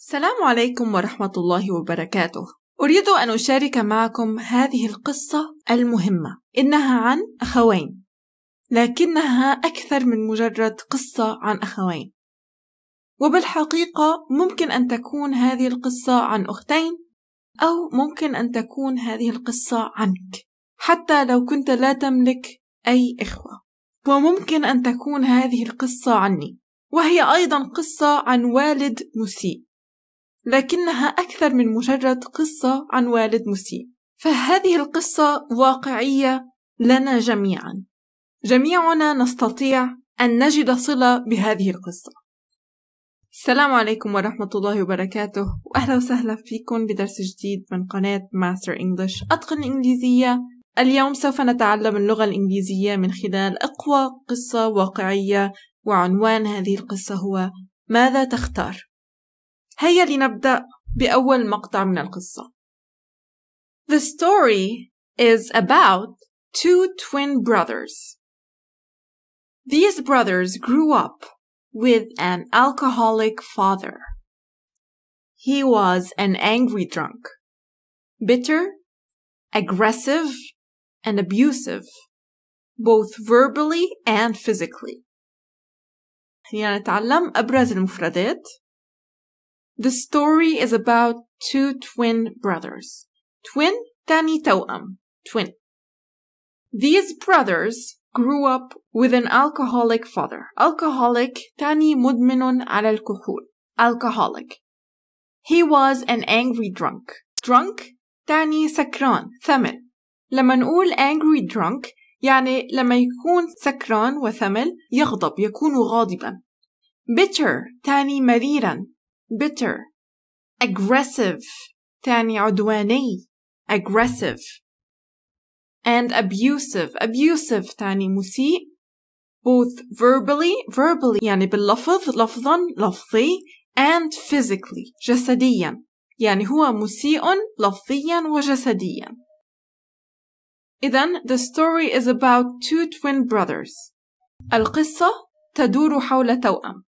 السلام عليكم ورحمة الله وبركاته. أريد أن أشارك معكم هذه القصة المهمة، إنها عن أخوين، لكنها أكثر من مجرد قصة عن أخوين. وبالحقيقة ممكن أن تكون هذه القصة عن أختين، أو ممكن أن تكون هذه القصة عنك، حتى لو كنت لا تملك أي إخوة. وممكن أن تكون هذه القصة عني، وهي أيضا قصة عن والد مسيء. لكنها أكثر من مجرد قصة عن والد مسيء. فهذه القصة واقعية لنا جميعا. جميعنا نستطيع أن نجد صلة بهذه القصة. السلام عليكم ورحمة الله وبركاته. وأهلا وسهلا فيكم بدرس جديد من قناة ماستر إنجلش أتقن الإنجليزية اليوم سوف نتعلم اللغة الإنجليزية من خلال أقوى قصة واقعية. وعنوان هذه القصة هو ماذا تختار؟ هيا لنبدأ بأول مقطع من القصة. The story is about two twin brothers. These brothers grew up with an alcoholic father. He was an angry drunk, bitter, aggressive, and abusive, both verbally and physically. خلينا نتعلم أبرز المفردات the story is about two twin brothers. Twin تاني توأم. Twin. These brothers grew up with an alcoholic father. Alcoholic تاني مدمن على الكحول. Alcoholic. He was an angry drunk. Drunk تاني سكران ثمل. لما نقول angry drunk يعني لما يكون سكران وثمل يغضب يكون غاضبا. bitter تاني مريرا bitter aggressive تاني عدواني aggressive and abusive abusive تاني مسيء both verbally verbally يعني باللفظ لفظا لفظي and physically جسديا يعني هو مسيء لفظيا وجسديا إذا the story is about two twin brothers القصة تدور حول توأم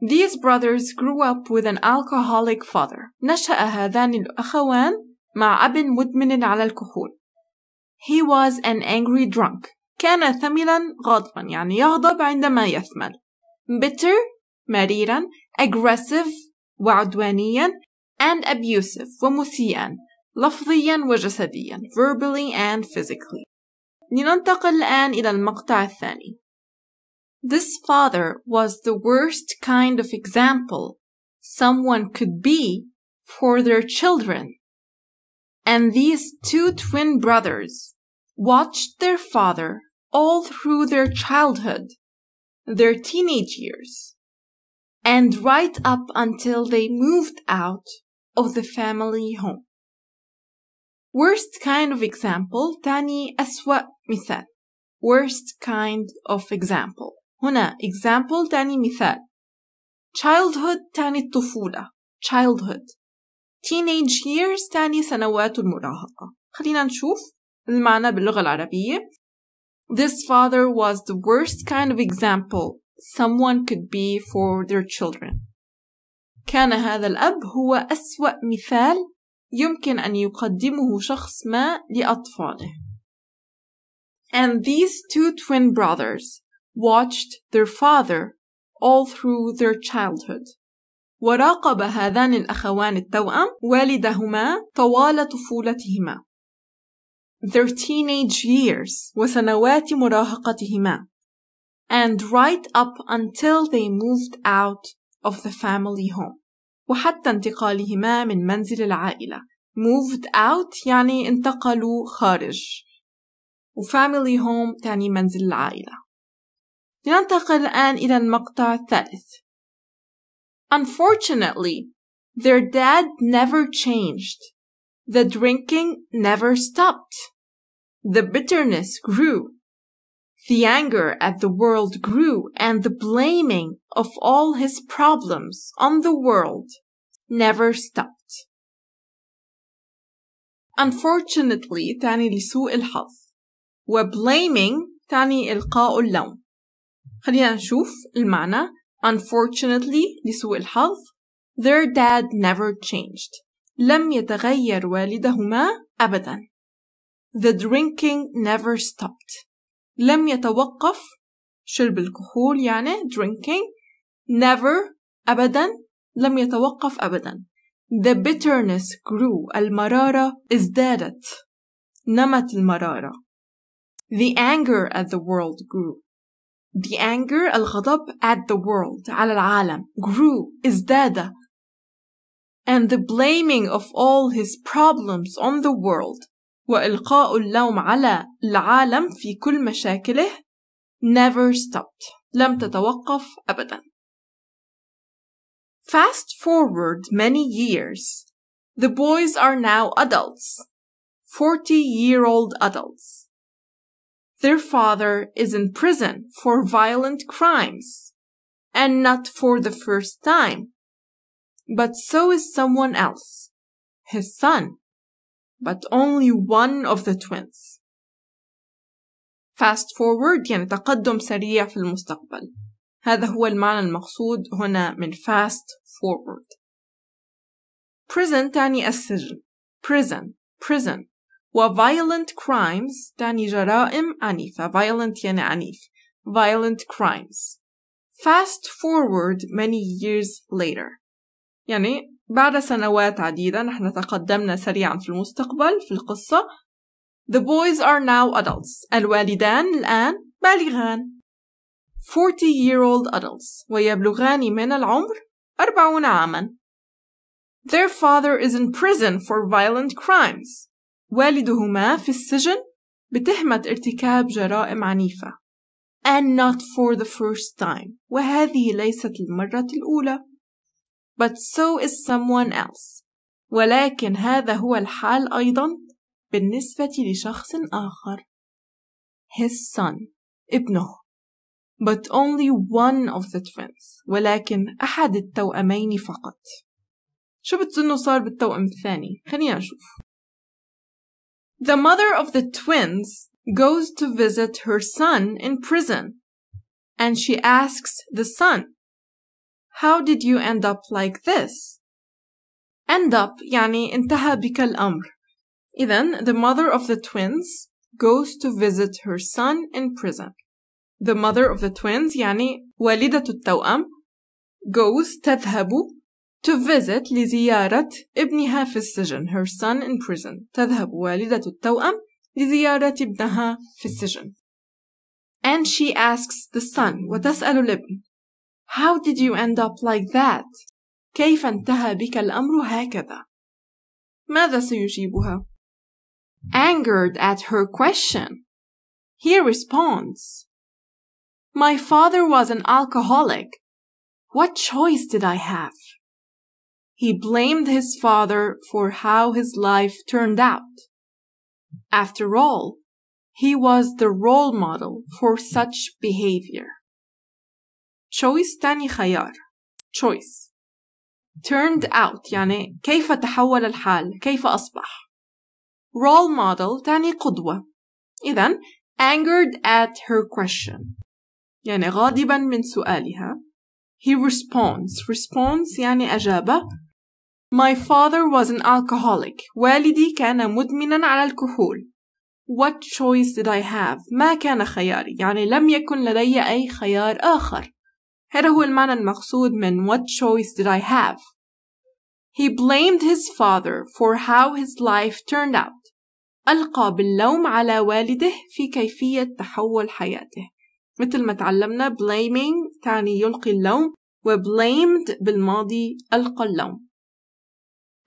These brothers grew up with an alcoholic father. نشأ هذان الأخوان مع أب مدمن على الكحول. He was an angry drunk. كان ثملا غاضبا يعني يغضب عندما يثمل. Bitter مريرا aggressive وعدوانيا and abusive ومسيئا لفظيا وجسديا verbally and physically. لننتقل الآن إلى المقطع الثاني. This father was the worst kind of example someone could be for their children. And these two twin brothers watched their father all through their childhood, their teenage years, and right up until they moved out of the family home. Worst kind of example تاني أسوأ مثال. Worst kind of example. هنا example تعني مثال childhood تعني الطفولة childhood teenage years تعني سنوات المراهقة خلينا نشوف المعنى باللغة العربية This father was the worst kind of example someone could be for their children. كان هذا الأب هو أسوأ مثال يمكن أن يقدمه شخص ما لأطفاله. And these two twin brothers watched their father all through their childhood. وراقب هذان الأخوان التوأم والدهما طوال طفولتهما. Their teenage years وسنوات مراهقتهما. And right up until they moved out of the family home. وحتى انتقالهما من منزل العائلة. Moved out يعني انتقلوا خارج. و family home تعني منزل العائلة. لننتقل الآن إلى المقطع الثالث. Unfortunately, their dad never changed. The drinking never stopped. The bitterness grew. The anger at the world grew, and the blaming of all his problems on the world never stopped. Unfortunately تعني لسوء الحظ و blaming تعني إلقاء اللوم خلينا نشوف المعنى unfortunately لسوء الحظ Their dad never changed. لم يتغير والدهما أبدا. The drinking never stopped. لم يتوقف شرب الكحول يعني drinking never أبدا لم يتوقف أبدا. The bitterness grew. المرارة ازدادت. نمت المرارة. The anger at the world grew. The anger الغضب at the world على العالم grew ازداد and the blaming of all his problems on the world وإلقاء اللوم على العالم في كل مشاكله never stopped لم تتوقف أبدا Fast forward many years. The boys are now adults, 40 year old adults. Their father is in prison for violent crimes, and not for the first time. But so is someone else, his son, but only one of the twins. Fast forward يعني تقدم سريع في المستقبل. هذا هو المعنى المقصود هنا من fast forward. Prison تعني السجن. Prison, prison. و violent crimes تعني جرائم عنيفة. Violent يعني عنيف. Violent crimes. Fast forward many years later. يعني بعد سنوات عديدة نحن تقدمنا سريعا في المستقبل في القصة The boys are now adults. الوالدان الآن بالغان. 40 year old adults ويبلغان من العمر 40 عاما. Their father is in prison for violent crimes. والدهما في السجن بتهمة ارتكاب جرائم عنيفة. And not for the first time. وهذه ليست المرة الأولى. But so is someone else. ولكن هذا هو الحال أيضا بالنسبة لشخص آخر. His son. ابنه. but only one of the twins ولكن أحد التوأمين فقط شو بتظنوا صار بالتوأم الثاني؟ خلينا نشوف The mother of the twins goes to visit her son in prison and she asks the son How did you end up like this? End up يعني انتهى بك الأمر إذن the mother of the twins goes to visit her son in prison the mother of the twins يعني والدة التوأم goes تذهب to visit لزيارة ابنها في السجن her son in prison تذهب والدة التوأم لزيارة ابنها في السجن and she asks the son وتسأل الابن how did you end up like that كيف انتهى بك الأمر هكذا ماذا سيجيبها angered at her question he responds My father was an alcoholic. What choice did I have? He blamed his father for how his life turned out. After all, he was the role model for such behavior. Choice تاني خيار. Choice. Turned out يعني كيف تحول الحال كيف أصبح. Role model تاني قدوة. إذن angered at her question. يعني غاضبا من سؤالها he responds responds يعني أجاب My father was an alcoholic. والدي كان مدمنا على الكحول. What choice did I have? ما كان خياري. يعني لم يكن لدي أي خيار آخر. هذا هو المعنى المقصود من what choice did I have? He blamed his father for how his life turned out. ألقى باللوم على والده في كيفية تحول حياته. مثل ما تعلمنا blaming تعني يلقي اللوم و blamed بالماضي ألقى اللوم.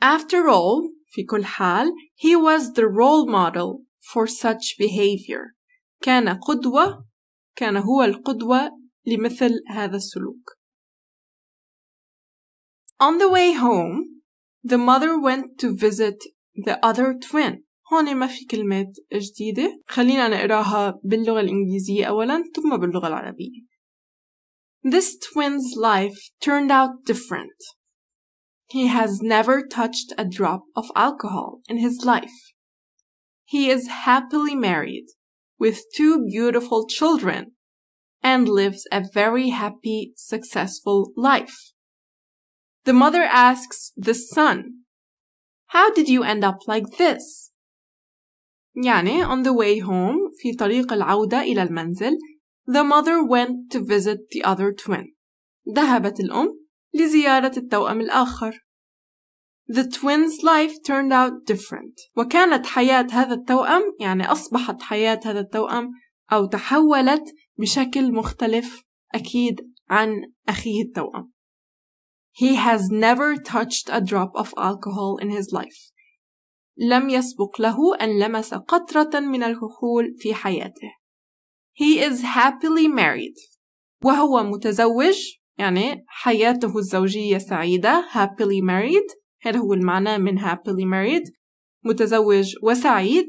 After all في كل حال he was the role model for such behavior كان قدوة كان هو القدوة لمثل هذا السلوك On the way home the mother went to visit the other twin هون ما في كلمة جديدة خلينا نقراها باللغة الإنجليزية أولا ثم باللغة العربية This twin's life turned out different. He has never touched a drop of alcohol in his life. He is happily married with two beautiful children and lives a very happy, successful life. The mother asks the son, How did you end up like this? يعني on the way home في طريق العودة إلى المنزل the mother went to visit the other twin. ذهبت الأم لزيارة التوأم الآخر. The twins' life turned out different. وكانت حياة هذا التوأم يعني أصبحت حياة هذا التوأم أو تحولت بشكل مختلف أكيد عن أخيه التوأم. He has never touched a drop of alcohol in his life. لم يسبق له أن لمس قطرة من الكحول في حياته. He is happily married. وهو متزوج يعني حياته الزوجية سعيدة happily married هذا هو المعنى من happily married متزوج وسعيد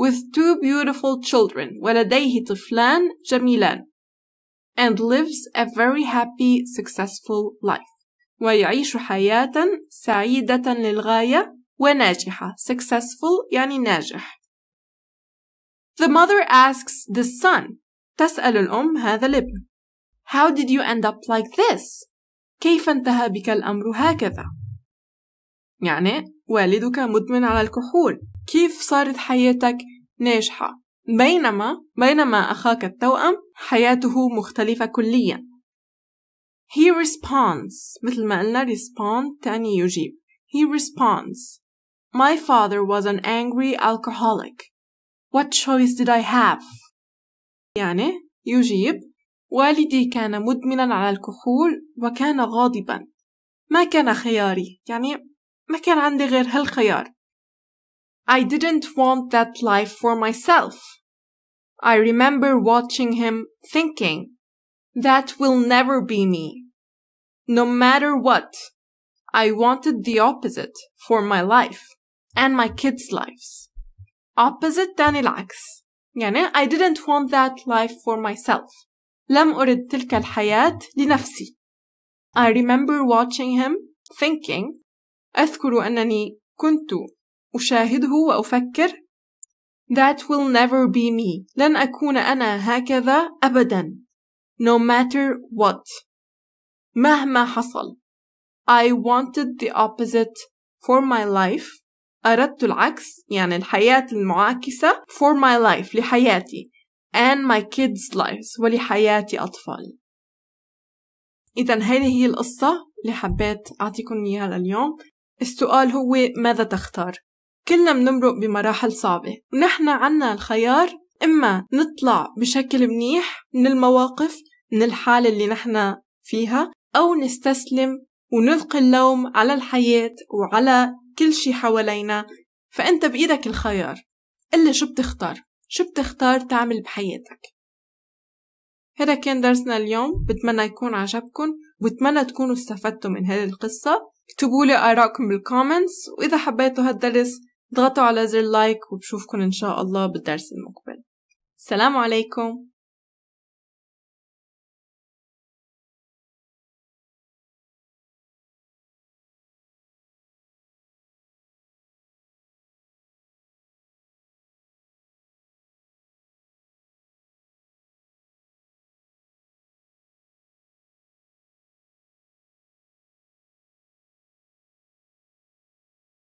with two beautiful children ولديه طفلان جميلان and lives a very happy successful life ويعيش حياة سعيدة للغاية وناجحة successful يعني ناجح The mother asks the son تسأل الأم هذا الابن How did you end up like this? كيف انتهى بك الأمر هكذا؟ يعني والدك مدمن على الكحول كيف صارت حياتك ناجحة بينما بينما أخاك التوأم حياته مختلفة كليا He responds مثل ما قلنا respond تاني يجيب He responds My father was an angry alcoholic. What choice did I have? يعني يجيب والدي كان مدمنا على الكحول وكان غاضبا ما كان خياري يعني ما كان عندي غير هالخيار I didn't want that life for myself. I remember watching him thinking, that will never be me. No matter what, I wanted the opposite for my life and my kids' lives. Opposite تعني العكس. يعني I didn't want that life for myself. لم أرد تلك الحياة لنفسي. I remember watching him thinking. أذكر أنني كنت أشاهده وأفكر. That will never be me. لن أكون أنا هكذا أبدا. No matter what. مهما حصل. I wanted the opposite for my life. أردت العكس يعني الحياة المعاكسة for my life لحياتي. And my kids' lives ولحياة أطفالي إذا هذه هي القصة اللي حبيت أعطيكم إياها لليوم. السؤال هو ماذا تختار؟ كلنا بنمرق بمراحل صعبة. ونحن عنا الخيار إما نطلع بشكل منيح من المواقف من الحالة اللي نحن فيها أو نستسلم ونلقي اللوم على الحياة وعلى كل شي حوالينا. فأنت بإيدك الخيار. إلا شو بتختار؟ شو بتختار تعمل بحياتك؟ هذا كان درسنا اليوم بتمنى يكون عجبكم وبتمنى تكونوا استفدتوا من هذه القصة. اكتبوا لي آراءكم بال comments وإذا حبيتوا هالدرس اضغطوا على زر like وبشوفكن إن شاء الله بالدرس المقبل. السلام عليكم.